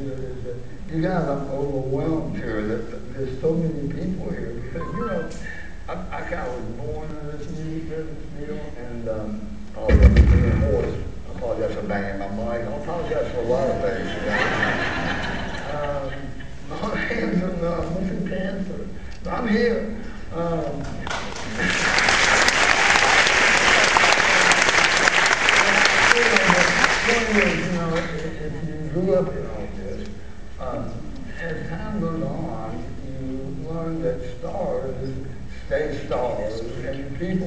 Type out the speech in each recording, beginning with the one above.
you guys, I'm overwhelmed here that, that there's so many people here because, you know, I, I kind of was born in this music business deal and, um, oh, being hoarse. I apologize for banging my mic. I apologize for a lot of things, um, my hands are numb. This is cancer. I'm here. Um, you know, if you grew up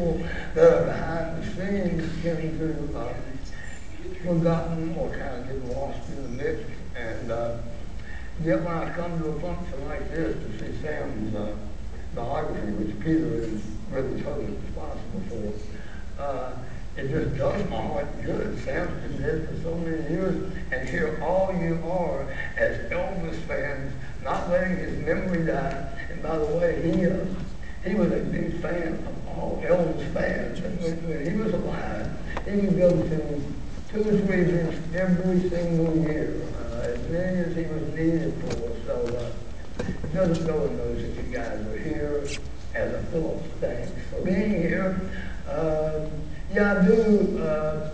people that are behind the scenes tend to uh, forgotten or kind of get lost in the mix. And uh, yet when I come to a function like this to see Sam's uh, biography, which Peter is really totally responsible for, uh, it just does my heart good. Sam's been dead for so many years, and here all you are as Elvis fans, not letting his memory die. And by the way, he uh, he was a big fan of all Elvis fans. When, he was alive, he would go to two or three events every single year, uh, as many as he was needed for. So uh, just knowing those that you guys were here as a Phillips, thanks for being here. Uh, yeah, I do. Uh,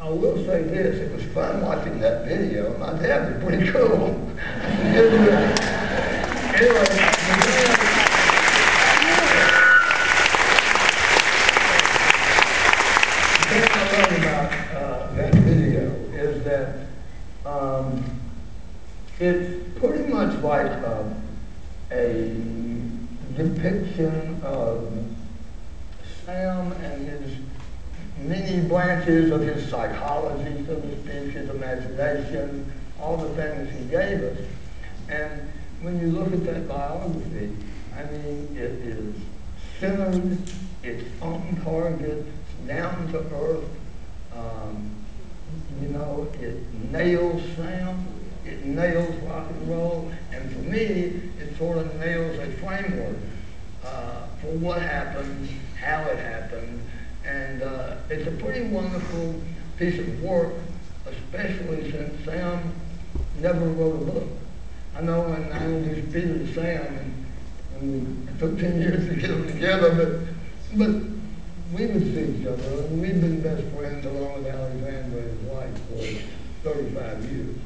I will say this, it was fun watching that video. My dad was pretty cool. anyway, the that um, it's pretty much like a, a depiction of Sam and his many branches of his psychology, so to speak, his imagination, all the things he gave us. And when you look at that biography, I mean, it is centered, it's on target, down to earth. Um, you know, it nails Sam, it nails rock and roll, and for me, it sort of a framework uh, for what happened, how it happened, and uh, it's a pretty wonderful piece of work, especially since Sam never wrote a book. I know when I introduced Peter to Sam, and, and it took 10 years to get them together, but, but we would see each other, and we've been best friends along with Alexandra, his wife, for 35 years.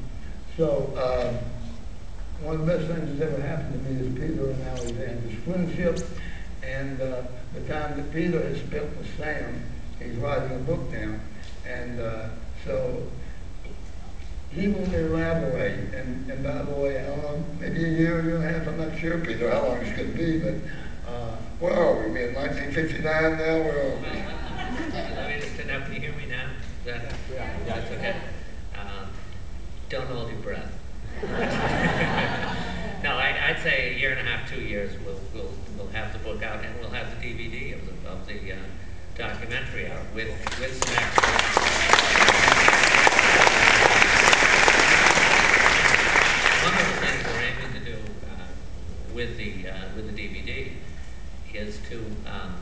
So, uh, one of the best things that's ever happened to me is Peter friendship, and uh, the time that Peter has spent with Sam, he's writing a book now, and uh, so he will elaborate. And, and by the way, how long, maybe a year, year and a half, I'm not sure, Peter, how long it's going to be, but uh, where are we? We in 1959 now? Where are we? Let me just stand up. Can you hear me now? Is that, yeah, that's okay. Um, don't hold your breath. say a year and a half, two years, we'll, we'll, we'll have the book out and we'll have the DVD of the, of the uh, documentary out with, with some. One of the things we're aiming to do uh, with the uh, with the DVD is to um,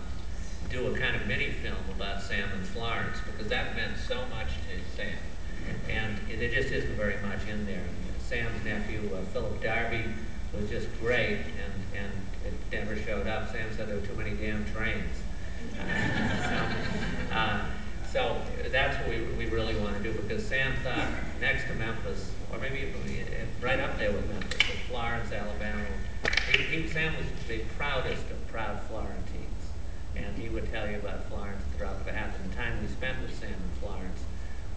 do a kind of mini film about Sam and Florence because that meant so much to Sam, and there just isn't very much in there. Sam's nephew uh, Philip Darby was just great, and and it never showed up. Sam said there were too many damn trains. so, uh, so that's what we, we really want to do because Sam thought next to Memphis, or maybe right up there with Memphis, with Florence, Alabama. He, he, Sam was the proudest of proud Florentines, and he would tell you about Florence throughout the half the time we spent with Sam in Florence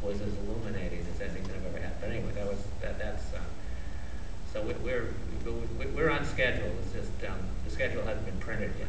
was as illuminating as anything I've ever had. But anyway, that was that. That's uh, so we, we're we're on schedule. It's just um, the schedule hasn't been printed yet.